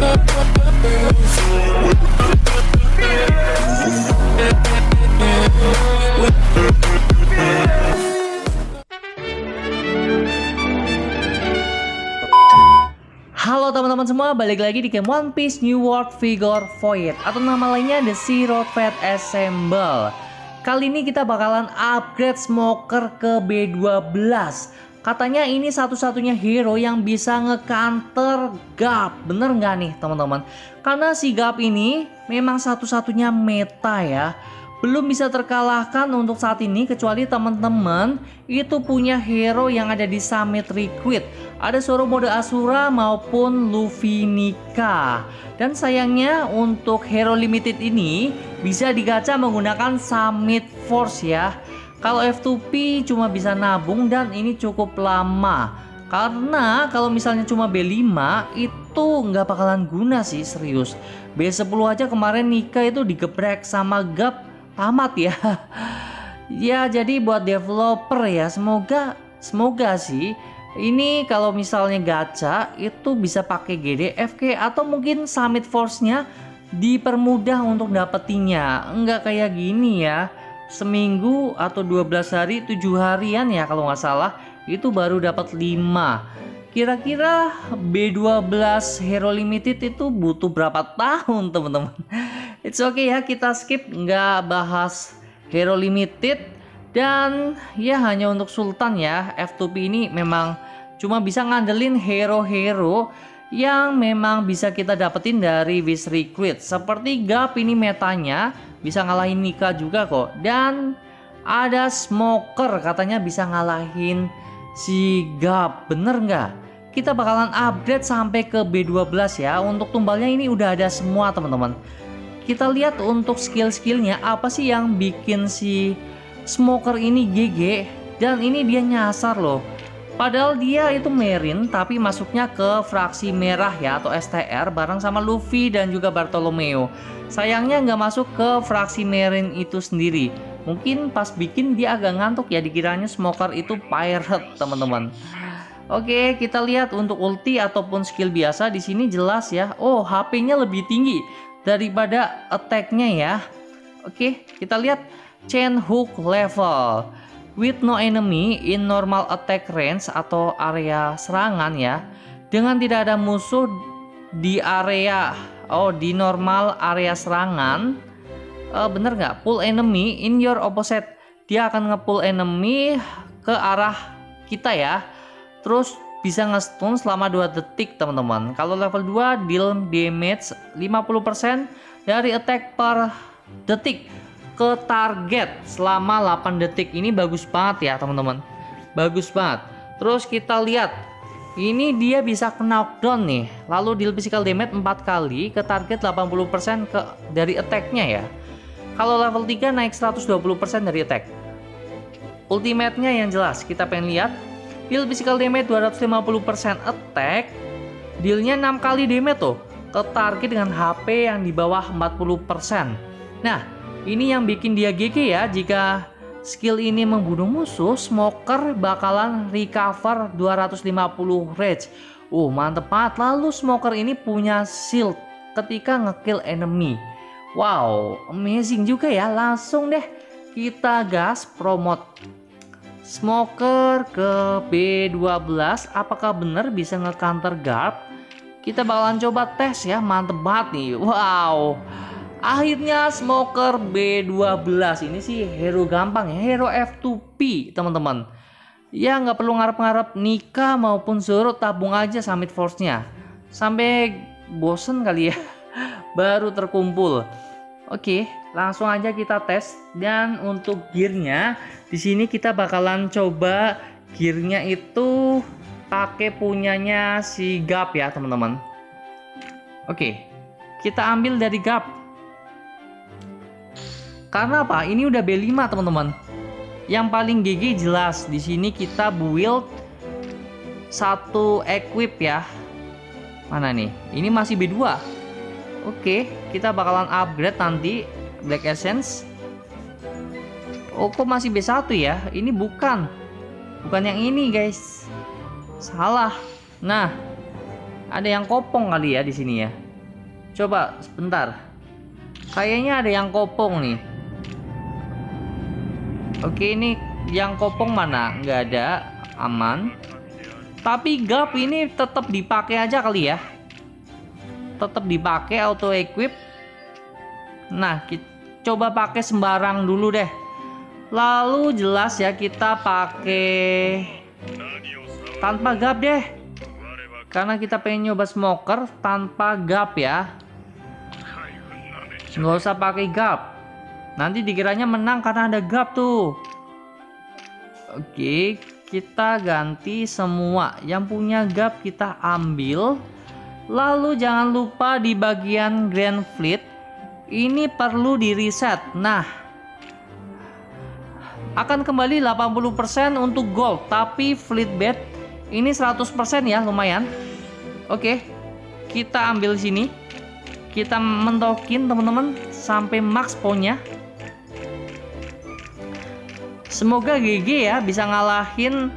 Halo teman-teman semua, balik lagi di game One Piece New World Figure Void. Atau nama lainnya The Zero Fat Assemble. Kali ini kita bakalan upgrade Smoker ke B12 Katanya ini satu-satunya hero yang bisa nge-counter Gap Bener nggak nih teman-teman? Karena si Gap ini memang satu-satunya meta ya belum bisa terkalahkan untuk saat ini kecuali teman-teman itu punya hero yang ada di Summit Recruit. Ada Zoro mode Asura maupun Luffy Nika. Dan sayangnya untuk hero limited ini bisa digacha menggunakan Summit Force ya. Kalau F2P cuma bisa nabung dan ini cukup lama. Karena kalau misalnya cuma B5 itu nggak bakalan guna sih serius. B10 aja kemarin Nika itu digeprek sama Gap tamat ya. ya jadi buat developer ya semoga semoga sih ini kalau misalnya gacha itu bisa pakai GDFK atau mungkin Summit Force-nya dipermudah untuk dapetinnya. Enggak kayak gini ya. Seminggu atau 12 hari, 7 harian ya kalau nggak salah itu baru dapat 5. Kira-kira B12 Hero Limited itu butuh berapa tahun teman-teman? It's okay ya kita skip nggak bahas Hero Limited dan ya hanya untuk Sultan ya F2P ini memang cuma bisa ngandelin hero-hero yang memang bisa kita dapetin dari Wish Recruit seperti Gap ini metanya bisa ngalahin Nika juga kok. Dan ada Smoker katanya bisa ngalahin si Gap. Bener nggak? Kita bakalan upgrade sampai ke B12 ya. Untuk tumbalnya ini udah ada semua teman-teman. Kita lihat untuk skill-skillnya apa sih yang bikin si smoker ini GG dan ini dia nyasar loh. Padahal dia itu Merin tapi masuknya ke fraksi merah ya atau STR bareng sama Luffy dan juga Bartolomeo sayangnya nggak masuk ke fraksi Merin itu sendiri mungkin pas bikin dia agak ngantuk ya dikiranya smoker itu pirate teman-teman Oke, kita lihat untuk ulti ataupun skill biasa di sini jelas ya. Oh, HP-nya lebih tinggi daripada attack-nya ya. Oke, kita lihat chain hook level with no enemy in normal attack range atau area serangan ya. Dengan tidak ada musuh di area oh di normal area serangan. Uh, bener nggak? Pull enemy in your opposite. Dia akan ngepull enemy ke arah kita ya. Terus bisa nge-stun selama 2 detik teman-teman kalau level 2 deal damage 50% dari attack per detik ke target selama 8 detik ini bagus banget ya teman-teman bagus banget terus kita lihat ini dia bisa knockdown nih lalu deal physical damage 4 kali ke target 80% ke dari attacknya ya kalau level 3 naik 120% dari attack ultimate-nya yang jelas kita pengen lihat Deal physical damage 250% attack. Dealnya 6 kali damage tuh ke target dengan HP yang di bawah 40%. Nah, ini yang bikin dia GG ya jika skill ini membunuh musuh, Smoker bakalan recover 250 rage. Uh, mantep banget. Lalu Smoker ini punya shield ketika ngekill enemy. Wow, amazing juga ya. Langsung deh kita gas promote Smoker ke B12 apakah benar bisa nge-counter guard? Kita bakalan coba tes ya, mantep banget nih. Wow. Akhirnya Smoker B12 ini sih hero gampang ya, hero F2P teman-teman. Ya nggak perlu ngarep-ngarep nikah maupun Zoro tabung aja Summit Force-nya. Sampai bosen kali ya, baru terkumpul. Oke, langsung aja kita tes dan untuk gearnya di sini kita bakalan coba gearnya itu pakai punyanya si Gap ya teman-teman. Oke, kita ambil dari Gap. Karena apa? Ini udah B5 teman-teman. Yang paling GG jelas di sini kita build satu equip ya. Mana nih? Ini masih B2. Oke, kita bakalan upgrade nanti Black Essence. Oh, kok masih B1 ya? Ini bukan. Bukan yang ini, guys. Salah. Nah, ada yang kopong kali ya di sini ya. Coba sebentar. Kayaknya ada yang kopong nih. Oke, ini yang kopong mana? Nggak ada, aman. Tapi gap ini tetap dipakai aja kali ya. Tetap dipakai auto equip. Nah, kita coba pakai sembarang dulu deh. Lalu jelas ya kita pakai tanpa gap deh. Karena kita pengen nyoba smoker tanpa gap ya. Nggak usah pakai gap. Nanti dikiranya menang karena ada gap tuh. Oke, kita ganti semua. Yang punya gap kita ambil. Lalu jangan lupa di bagian Grand Fleet ini perlu di reset. Nah, akan kembali 80% untuk gold, tapi fleet bed ini 100% ya, lumayan. Oke. Kita ambil sini. Kita mentokin teman-teman sampai max poinnya. Semoga GG ya bisa ngalahin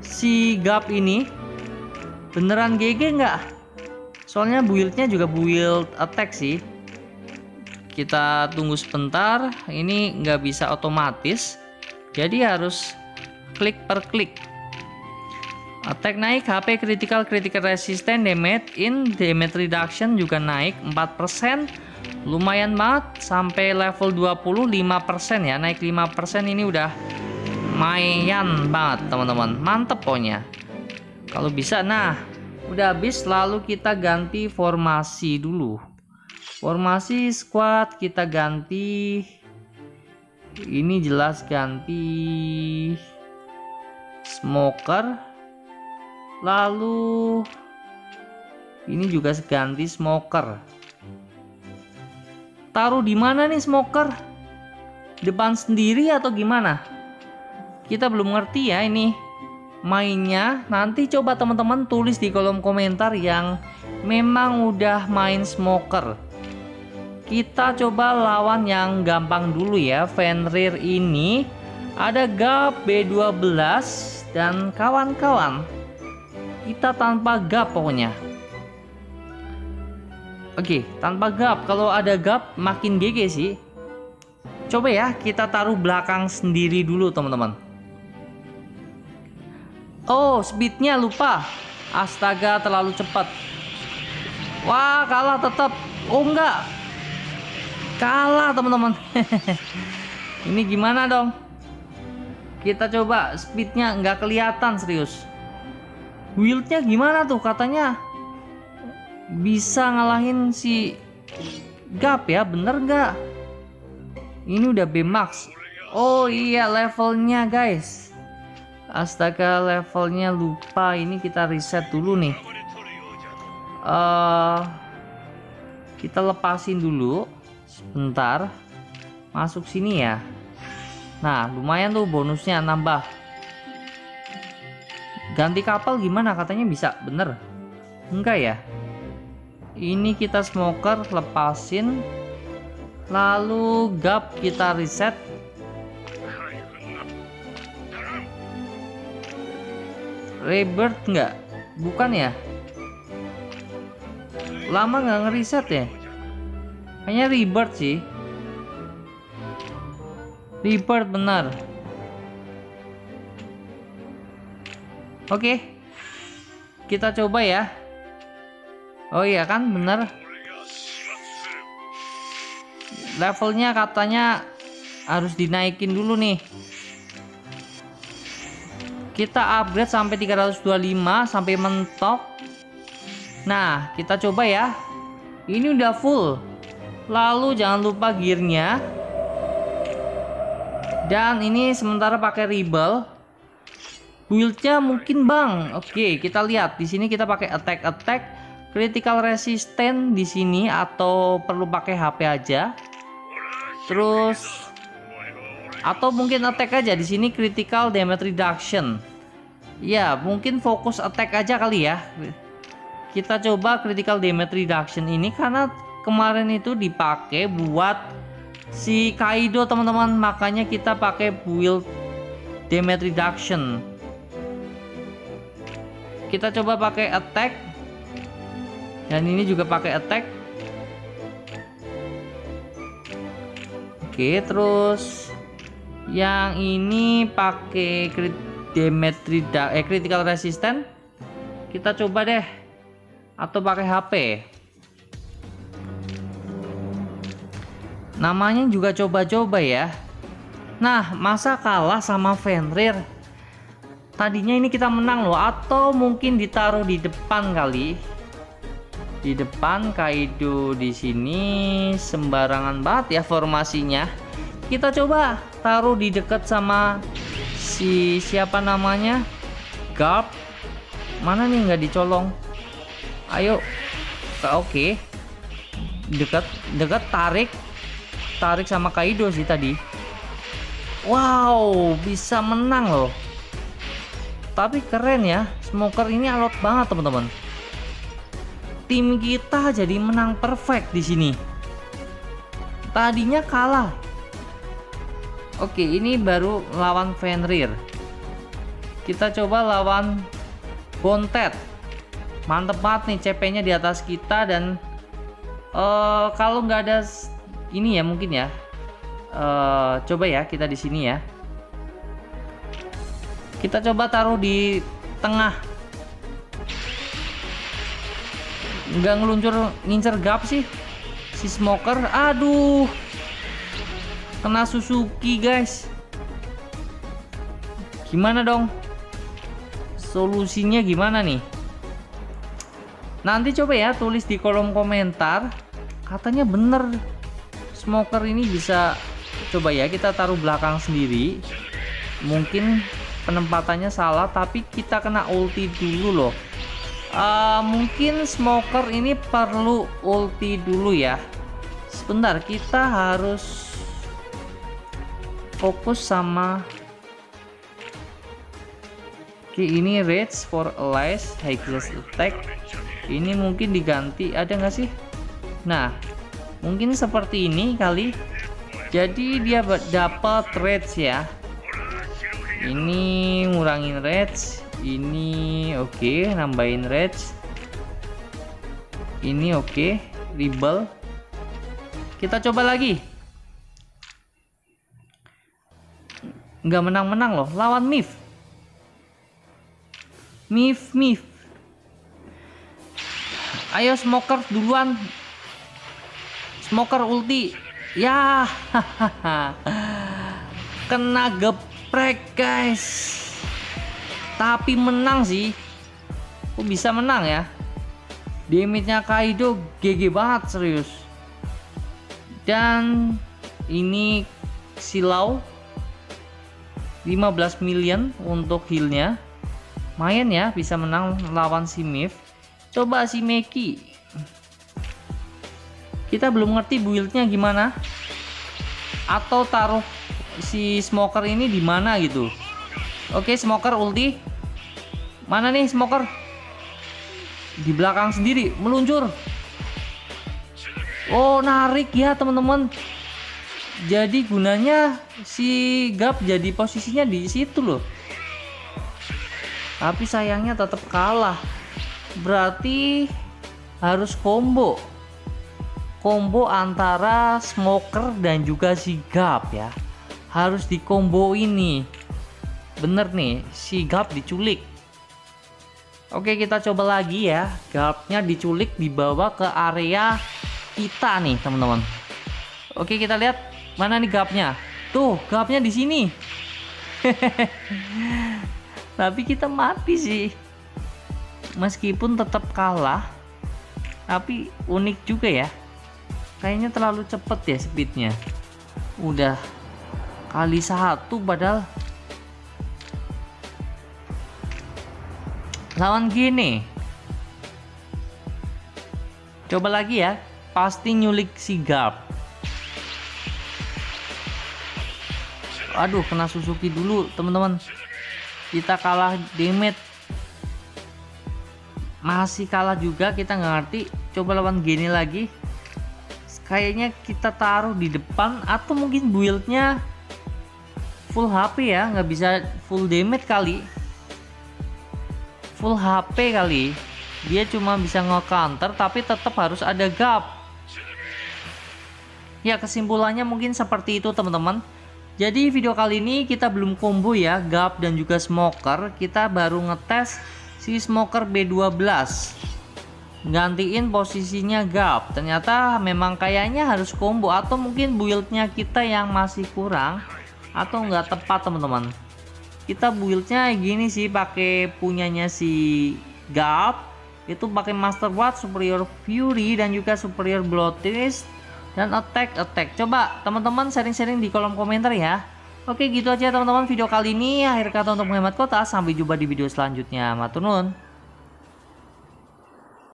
si Gap ini. Beneran GG nggak? Soalnya buildnya juga build attack sih. Kita tunggu sebentar. Ini nggak bisa otomatis. Jadi harus klik per klik. Attack naik, HP critical, critical resistant, damage in, damage reduction juga naik 4%. Lumayan banget sampai level 25% ya. Naik 5% ini udah lumayan banget teman-teman. Mantep pokoknya. Kalau bisa nah, udah habis lalu kita ganti formasi dulu. Formasi squad kita ganti ini jelas ganti smoker lalu ini juga ganti smoker taruh di mana nih smoker depan sendiri atau gimana kita belum ngerti ya ini mainnya. Nanti coba teman-teman tulis di kolom komentar yang memang udah main smoker. Kita coba lawan yang gampang dulu ya. Fenrir ini ada Gap B12 dan kawan-kawan. Kita tanpa gap pokoknya. Oke tanpa gap. Kalau ada gap makin GG sih. Coba ya kita taruh belakang sendiri dulu teman-teman oh speednya lupa. Astaga terlalu cepat. Wah kalah tetap. Oh enggak. Kalah teman-teman. Ini gimana dong? Kita coba speednya nggak kelihatan serius. Wildnya gimana tuh katanya? Bisa ngalahin si Gap ya bener nggak ini udah B max. Oh iya levelnya guys astaga levelnya lupa. Ini kita reset dulu nih. Uh, kita lepasin dulu. Sebentar. Masuk sini ya. Nah lumayan tuh bonusnya nambah. Ganti kapal gimana? Katanya bisa. Bener. Enggak ya? Ini kita smoker lepasin. Lalu gap kita reset rebirth enggak bukan ya lama nggak ngeriset ya hanya rebirth sih rebirth benar Oke. Kita coba ya. Oh iya kan bener. Levelnya katanya harus dinaikin dulu nih. Kita upgrade sampai 325 sampai mentok. Nah, kita coba ya. Ini udah full. Lalu jangan lupa gearnya. Dan ini sementara pakai rebel buildnya mungkin bang oke kita lihat di sini kita pakai attack attack critical resistant di sini atau perlu pakai HP aja terus atau mungkin attack aja di sini critical damage reduction. Ya, mungkin fokus attack aja kali ya. Kita coba critical damage reduction ini karena kemarin itu dipakai buat si Kaido teman-teman, makanya kita pakai build damage reduction. Kita coba pakai attack. Dan ini juga pakai attack. Oke, terus yang ini pakai damage eh critical resistant. Kita coba deh. Atau pakai HP. Namanya juga coba-coba ya. Nah, masa kalah sama Fenrir? Tadinya ini kita menang loh atau mungkin ditaruh di depan kali di depan Kaido di sini sembarangan banget ya formasinya kita coba taruh di dekat sama si siapa namanya? Garp mana nih nggak dicolong? Ayo. Oke. Okay. dekat dekat tarik. Tarik sama Kaido sih tadi. Wow bisa menang loh. Tapi keren ya smoker ini alot banget teman-teman. Tim kita jadi menang perfect di sini. Tadinya kalah. Oke, ini baru lawan Fenrir. Kita coba lawan Bontet. Mantep banget nih CP-nya di atas kita dan uh, kalau nggak ada ini ya mungkin ya. Uh, coba ya kita di sini ya. Kita coba taruh di tengah nggak ngeluncur ngincer gap sih si smoker aduh kena Suzuki guys. Gimana dong? Solusinya gimana nih? Nanti coba ya tulis di kolom komentar. Katanya bener. Smoker ini bisa coba ya kita taruh belakang sendiri. Mungkin penempatannya salah tapi kita kena ulti dulu loh. Uh, mungkin smoker ini perlu ulti dulu ya. Sebentar kita harus fokus sama Oke ini rage for allies high class attack. Ini mungkin diganti ada nggak sih? Nah mungkin seperti ini kali. Jadi dia dapat rage ya. Ini ngurangin rage ini oke okay, nambahin rage. Ini oke okay, rebel. Kita coba lagi nggak menang-menang loh. Lawan Mif Mif Mif ayo smoker duluan. Smoker ulti. Ya. Kena geprek guys. Tapi menang sih. Kok bisa menang ya? Damage-nya Kaido GG banget serius. Dan ini silau 15 million untuk healnya lumayan ya bisa menang lawan si Mif coba si Meki kita belum ngerti buildnya gimana atau taruh si smoker ini di mana gitu Oke, smoker ulti. Mana nih smoker? Di belakang sendiri, meluncur. Oh, narik ya, teman-teman. Jadi gunanya si Gap jadi posisinya di situ loh. Tapi sayangnya tetap kalah. Berarti harus combo. Combo antara smoker dan juga si Gap ya. Harus di combo ini bener nih si Gap diculik Oke kita coba lagi ya Gapnya diculik dibawa ke area kita nih teman-teman Oke kita lihat mana nih Gapnya? Tuh Gapnya di sini. Tapi kita mati sih. Meskipun tetap kalah Tapi unik juga ya. Kayaknya terlalu cepet ya speednya. Udah kali satu padahal. Lawan gini. Coba lagi ya pasti nyulik si Garp aduh kena Suzuki dulu teman-teman. Kita kalah damage. Masih kalah juga kita nggak ngerti. Coba lawan gini lagi. Kayaknya kita taruh di depan atau mungkin buildnya full HP ya. Nggak bisa full damage kali. Full HP kali. Dia cuma bisa nge-counter tapi tetap harus ada gap. Ya kesimpulannya mungkin seperti itu teman-teman. Jadi video kali ini kita belum combo ya Gap dan juga Smoker. Kita baru ngetes si Smoker B12 Gantiin posisinya Gap. Ternyata memang kayaknya harus combo Atau mungkin buildnya kita yang masih kurang Atau nggak tepat teman-teman. Kita buildnya gini sih pakai punyanya si Gap. Itu pakai Master Watt, Superior Fury dan juga Superior Bloodthirst dan attack attack. Coba teman-teman sharing-sharing di kolom komentar ya. Oke gitu aja teman-teman video kali ini. Akhir kata untuk menghemat kota. Sampai jumpa di video selanjutnya. Matunun